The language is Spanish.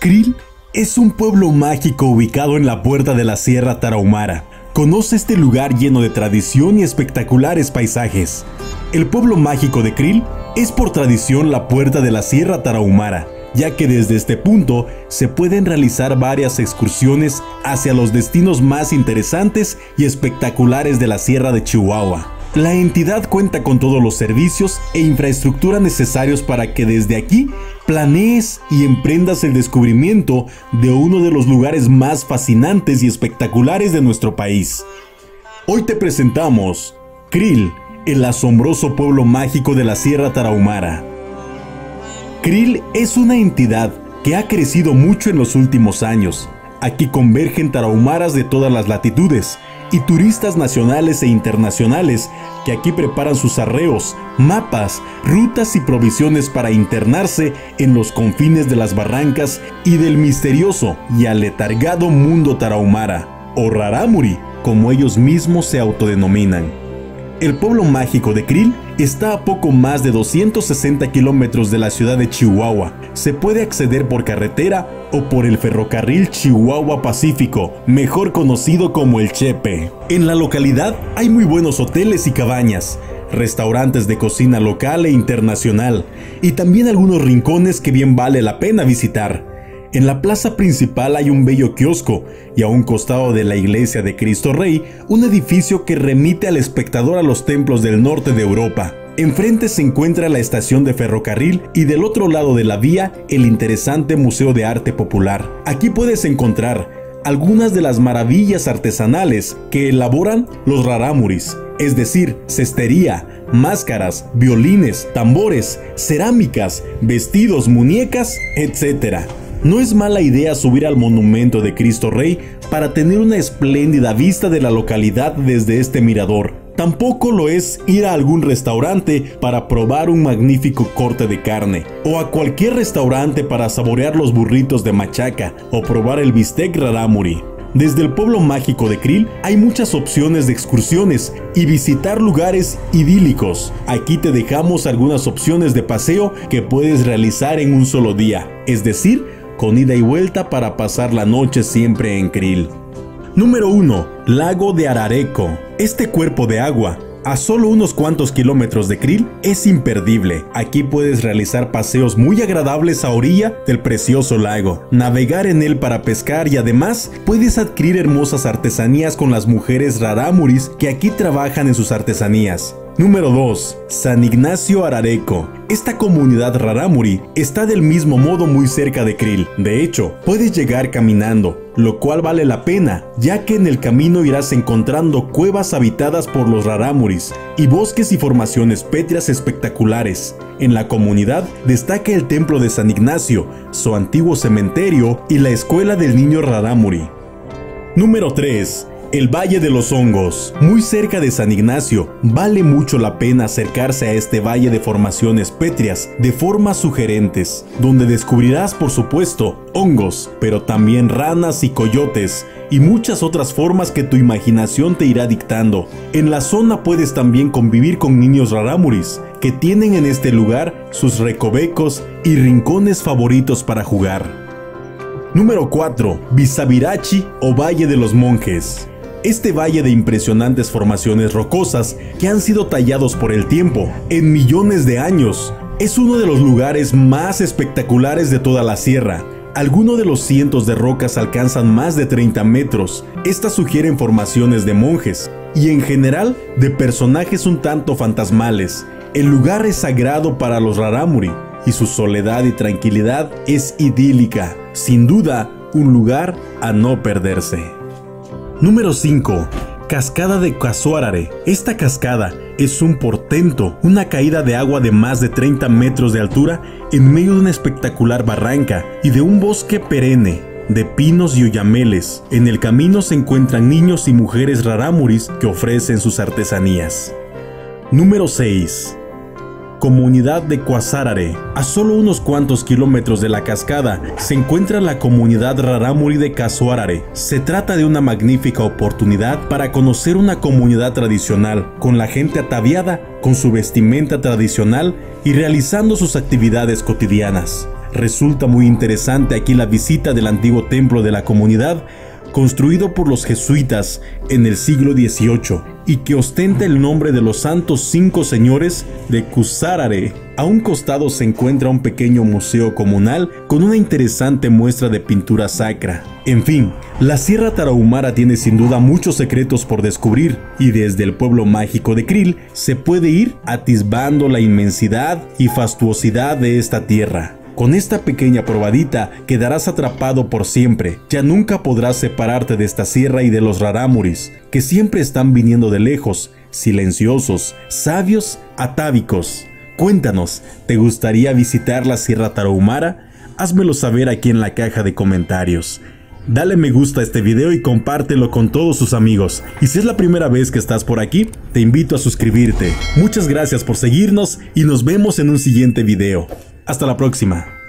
Krill es un pueblo mágico ubicado en la puerta de la Sierra Tarahumara. Conoce este lugar lleno de tradición y espectaculares paisajes. El pueblo mágico de Krill es por tradición la puerta de la Sierra Tarahumara, ya que desde este punto se pueden realizar varias excursiones hacia los destinos más interesantes y espectaculares de la Sierra de Chihuahua. La entidad cuenta con todos los servicios e infraestructura necesarios para que desde aquí planees y emprendas el descubrimiento de uno de los lugares más fascinantes y espectaculares de nuestro país. Hoy te presentamos Krill, el asombroso pueblo mágico de la Sierra Tarahumara. Krill es una entidad que ha crecido mucho en los últimos años. Aquí convergen tarahumaras de todas las latitudes, y turistas nacionales e internacionales que aquí preparan sus arreos, mapas, rutas y provisiones para internarse en los confines de las barrancas y del misterioso y aletargado mundo tarahumara, o rarámuri, como ellos mismos se autodenominan. El pueblo mágico de Krill está a poco más de 260 kilómetros de la ciudad de Chihuahua. Se puede acceder por carretera o por el ferrocarril Chihuahua Pacífico, mejor conocido como el Chepe. En la localidad hay muy buenos hoteles y cabañas, restaurantes de cocina local e internacional, y también algunos rincones que bien vale la pena visitar. En la plaza principal hay un bello kiosco y a un costado de la iglesia de Cristo Rey, un edificio que remite al espectador a los templos del norte de Europa. Enfrente se encuentra la estación de ferrocarril y del otro lado de la vía el interesante Museo de Arte Popular. Aquí puedes encontrar algunas de las maravillas artesanales que elaboran los rarámuris, es decir, cestería, máscaras, violines, tambores, cerámicas, vestidos, muñecas, etc. No es mala idea subir al monumento de Cristo Rey para tener una espléndida vista de la localidad desde este mirador. Tampoco lo es ir a algún restaurante para probar un magnífico corte de carne, o a cualquier restaurante para saborear los burritos de machaca o probar el bistec rarámuri. Desde el pueblo mágico de Krill hay muchas opciones de excursiones y visitar lugares idílicos. Aquí te dejamos algunas opciones de paseo que puedes realizar en un solo día, es decir, con ida y vuelta para pasar la noche siempre en Krill. Número 1. Lago de Arareco. Este cuerpo de agua a solo unos cuantos kilómetros de Krill es imperdible. Aquí puedes realizar paseos muy agradables a orilla del precioso lago, navegar en él para pescar y además puedes adquirir hermosas artesanías con las mujeres rarámuris que aquí trabajan en sus artesanías. Número 2. San Ignacio Arareco. Esta comunidad rarámuri está del mismo modo muy cerca de Krill. De hecho, puedes llegar caminando, lo cual vale la pena, ya que en el camino irás encontrando cuevas habitadas por los rarámuris y bosques y formaciones pétreas espectaculares. En la comunidad destaca el templo de San Ignacio, su antiguo cementerio y la escuela del niño rarámuri. Número 3 el Valle de los Hongos, muy cerca de San Ignacio, vale mucho la pena acercarse a este valle de formaciones pétreas de formas sugerentes, donde descubrirás por supuesto hongos, pero también ranas y coyotes, y muchas otras formas que tu imaginación te irá dictando. En la zona puedes también convivir con niños rarámuris, que tienen en este lugar sus recovecos y rincones favoritos para jugar. Número 4. Visabirachi o Valle de los Monjes. Este valle de impresionantes formaciones rocosas que han sido tallados por el tiempo en millones de años es uno de los lugares más espectaculares de toda la sierra. Algunos de los cientos de rocas alcanzan más de 30 metros. Estas sugieren formaciones de monjes y en general de personajes un tanto fantasmales. El lugar es sagrado para los rarámuri y su soledad y tranquilidad es idílica. Sin duda, un lugar a no perderse. Número 5. Cascada de Casuarare. Esta cascada es un portento, una caída de agua de más de 30 metros de altura en medio de una espectacular barranca y de un bosque perenne de pinos y oyameles. En el camino se encuentran niños y mujeres rarámuris que ofrecen sus artesanías. Número 6 comunidad de Cuasárare. A solo unos cuantos kilómetros de la cascada se encuentra la comunidad rarámuri de Casuárare. Se trata de una magnífica oportunidad para conocer una comunidad tradicional, con la gente ataviada, con su vestimenta tradicional y realizando sus actividades cotidianas. Resulta muy interesante aquí la visita del antiguo templo de la comunidad construido por los jesuitas en el siglo XVIII y que ostenta el nombre de los santos cinco señores de Cusarare. A un costado se encuentra un pequeño museo comunal con una interesante muestra de pintura sacra. En fin, la Sierra Tarahumara tiene sin duda muchos secretos por descubrir y desde el pueblo mágico de Krill se puede ir atisbando la inmensidad y fastuosidad de esta tierra. Con esta pequeña probadita quedarás atrapado por siempre. Ya nunca podrás separarte de esta sierra y de los rarámuris, que siempre están viniendo de lejos, silenciosos, sabios, atávicos. Cuéntanos, ¿te gustaría visitar la Sierra Tarahumara? Házmelo saber aquí en la caja de comentarios. Dale me gusta a este video y compártelo con todos sus amigos. Y si es la primera vez que estás por aquí, te invito a suscribirte. Muchas gracias por seguirnos y nos vemos en un siguiente video. Hasta la próxima.